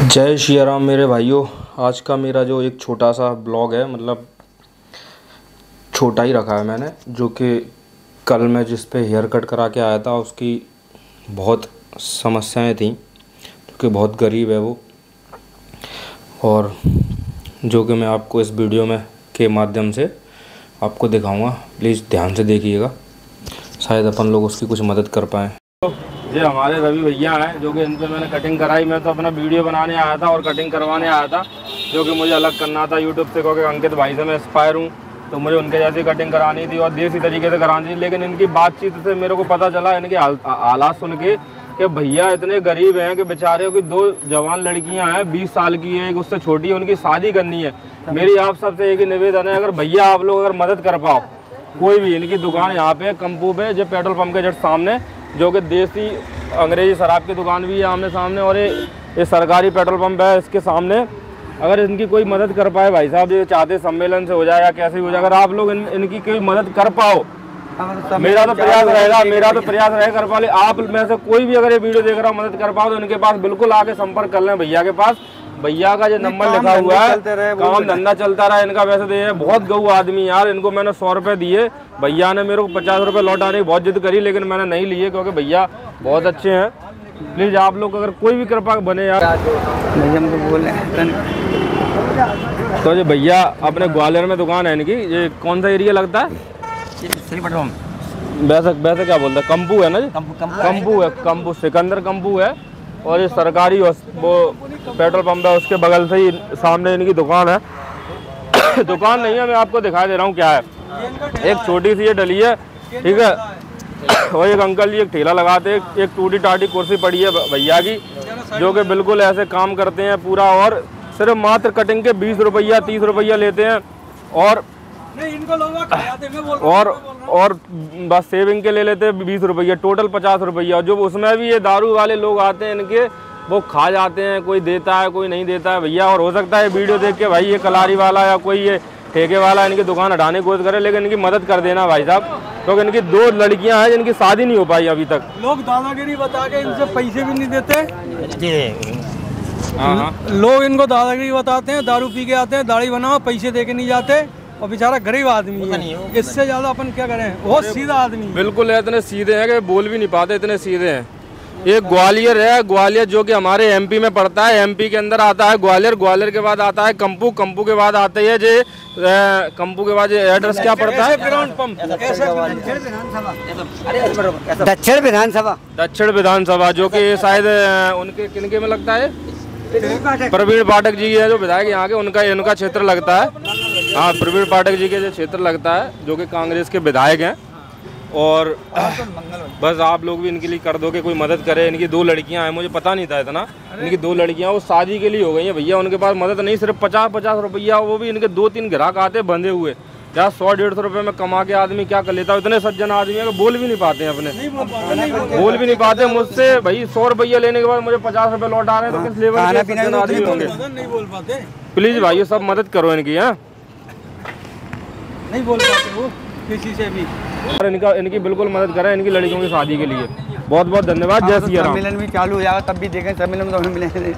जय श्री राम मेरे भाइयों। आज का मेरा जो एक छोटा सा ब्लॉग है मतलब छोटा ही रखा है मैंने, जो कि कल मैं जिस पे हेयर कट करा के आया था, उसकी बहुत समस्याएँ थी क्योंकि बहुत गरीब है वो। और जो कि मैं आपको इस वीडियो में, के माध्यम से आपको दिखाऊँगा। प्लीज़ ध्यान से देखिएगा, शायद अपन लोग उसकी कुछ मदद कर पाएँ। ये हमारे रवि भैया हैं, जो कि इनसे मैंने कटिंग कराई। मैं तो अपना वीडियो बनाने आया था और कटिंग करवाने आया था, जो कि मुझे अलग करना था। यूट्यूब से क्योंकि अंकित भाई से मैं एक्सपायर हूँ। तो मुझे उनके जैसी कटिंग करानी थी और देसी तरीके से करानी थी। लेकिन इनकी बातचीत से मेरे को पता चला, इनके हालात सुन के, कि भैया इतने गरीब हैं कि बेचारे की दो जवान लड़कियाँ हैं, बीस साल की है, एक उससे छोटी है, उनकी शादी करनी है। मेरी आप सबसे एक ही निवेदन है, अगर भैया आप लोग अगर मदद कर पाओ, कोई भी इनकी दुकान यहाँ पे, कंपू पे, जो पेट्रोल पंप के जस्ट सामने जो कि देसी अंग्रेज़ी शराब की दुकान भी है आमने सामने और ये ये सरकारी पेट्रोल पंप है इसके सामने। अगर इनकी कोई मदद कर पाए भाई साहब ये चाहते सम्मेलन से हो जाए या कैसे हो जाए अगर आप लोग इन, इनकी कोई मदद कर पाओ मेरा तो प्रयास रहेगा मेरा तो प्रयास रहेगा कर पाले। आप में से कोई भी अगर ये वीडियो देख रहा हो मदद कर पाओ तो इनके पास बिल्कुल आके संपर्क कर लें भैया के पास। भैया का जो नंबर लिखा हुआ है काम धंधा चलता रहा इनका वैसे दे तो बहुत गऊ आदमी यार इनको मैंने सौ रुपए दिए। भैया ने मेरे को पचास रुपए लौटाने की बहुत जिद करी लेकिन मैंने नहीं लिए क्योंकि भैया बहुत अच्छे हैं। प्लीज़ आप लोग अगर कोई भी कृपा बने यार। बोल रहे तो जो भैया अपने ग्वालियर में दुकान है इनकी ये कौन सा एरिया लगता है? वैसे वैसे क्या बोलते हैं? कंपू है ना जी? कंपू है कंपू सिकंदर कंपू है। और ये सरकारी वो पेट्रोल पंप है उसके बगल से ही सामने इनकी दुकान है। दुकान नहीं है मैं आपको दिखाई दे रहा हूँ क्या है। एक छोटी सी ये डली है ठीक है। और एक अंकल जी एक ठेला लगाते एक, एक टूटी टाटी कुर्सी पड़ी है भैया की जो कि बिल्कुल ऐसे काम करते हैं पूरा। और सिर्फ़ मात्र कटिंग के बीस रुपया तीस रुपया लेते हैं। और और और बस सेविंग के ले लेते हैं बीस रुपया टोटल पचास रुपया। जो उसमें भी ये दारू वाले लोग आते हैं इनके वो खा जाते हैं कोई देता है कोई नहीं देता है। भैया और हो सकता है वीडियो देख के भाई ये कलारी वाला या कोई ये ठेके वाला इनकी दुकान हटाने की कोशिश करे लेकिन इनकी मदद कर देना भाई साहब। क्योंकि तो इनकी दो लड़कियाँ हैं जिनकी शादी नहीं हो पाई अभी तक। लोग दादागिरी बता के इनसे पैसे भी नहीं देते। हाँ, हाँ। लोग इनको दादागिरी बताते हैं दारू पी के आते हैं दाढ़ी बनाओ पैसे दे के नहीं जाते। और बेचारा गरीब आदमी है। इससे ज़्यादा अपन क्या करें? बहुत सीधा आदमी बिल्कुल इतने सीधे हैं कि बोल भी नहीं पाते इतने सीधे हैं। ये ग्वालियर है ग्वालियर जो कि हमारे एमपी में पड़ता है एमपी के अंदर आता है ग्वालियर ग्वालियर के बाद आता है कंपू कंपू के बाद आते है जे कंपू के बाद एड्रेस क्या पड़ता है? दक्षिण विधानसभा। दक्षिण विधानसभा। जो कि शायद उनके किनके में लगता है? प्रवीण पाठक जी है जो विधायक यहाँ के, उनका इनका क्षेत्र लगता है। हाँ प्रवीण पाठक जी के जो क्षेत्र लगता है, जो कि कांग्रेस के विधायक हैं, और बस आप लोग भी इनके लिए कर दो कि कोई मदद करे। इनकी दो लड़कियाँ हैं, मुझे पता नहीं था इतना। इनकी दो लड़कियाँ, वो शादी के लिए हो गई हैं। भैया, उनके पास मदद नहीं, सिर्फ़ पचास पचास रुपया, वो भी इनके दो तीन ग्राहक आते बंधे हुए। क्या सौ डेढ़ सौ रुपये में कमा के आदमी क्या कर लेता है? इतने सज्जन आदमी है कि बोल भी नहीं पाते हैं अपने। बोल भी नहीं पाते मुझसे भाई सौ रुपया लेने के बाद मुझे पचास रुपये लौट आ रहे हैं तो किस लेवल के आदमी होंगे? प्लीज़ भाई सब मदद करो इनकी है। हाँ? नहीं बोल पाते वो किसी से भी। और इनका इनकी बिल्कुल मदद करें इनकी लड़कियों की शादी के लिए। बहुत बहुत धन्यवाद जय सिया सम्मेलन भी चालू हो जाएगा तब भी देखें सम्मेलन में तो हमें मिलेंगे।